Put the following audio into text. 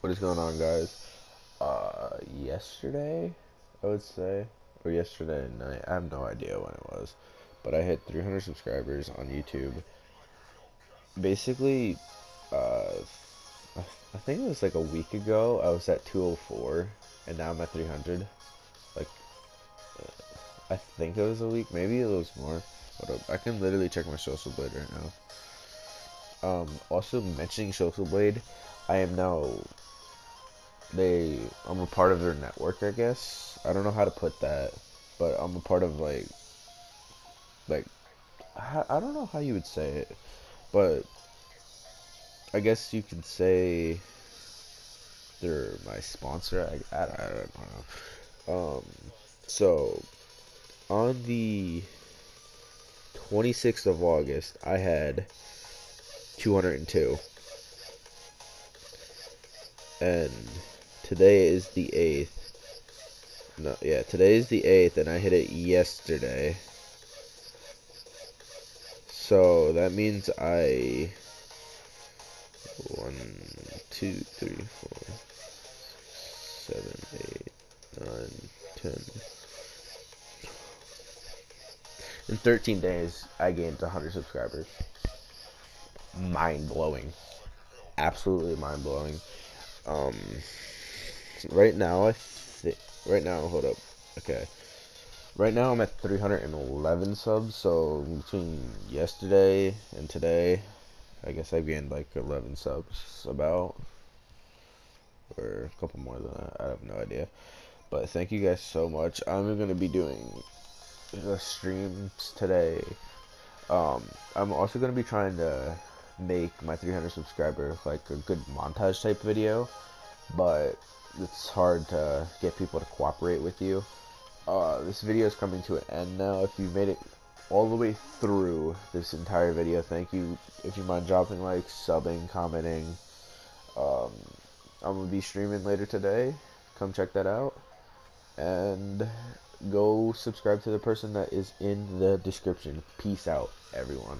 What is going on, guys? Uh, yesterday, I would say, or yesterday night, I have no idea when it was, but I hit 300 subscribers on YouTube. Basically, uh, I think it was like a week ago, I was at 204, and now I'm at 300. I think it was a week, maybe it was more. But I can literally check my social blade right now. Um, also mentioning social blade, I am now they I'm a part of their network, I guess. I don't know how to put that, but I'm a part of like like I don't know how you would say it, but I guess you could say they're my sponsor. I, I, I don't know. Um, so on the 26th of August, I had 202, and Today is the 8th. No, yeah, today is the 8th, and I hit it yesterday. So, that means I... One, two, three, four, In 13 days, I gained 100 subscribers. Mind blowing. Absolutely mind blowing. Um, right now, I think, right now, hold up, okay. Right now I'm at 311 subs, so between yesterday and today, I guess I gained like 11 subs about, or a couple more than that, I have no idea. But thank you guys so much. I'm going to be doing the streams today. Um, I'm also going to be trying to make my 300 subscriber like a good montage type video, but it's hard to get people to cooperate with you. Uh, this video is coming to an end now. If you made it all the way through this entire video, thank you. If you mind dropping likes, subbing, commenting. Um, I'm to be streaming later today. Come check that out. And go subscribe to the person that is in the description. Peace out, everyone.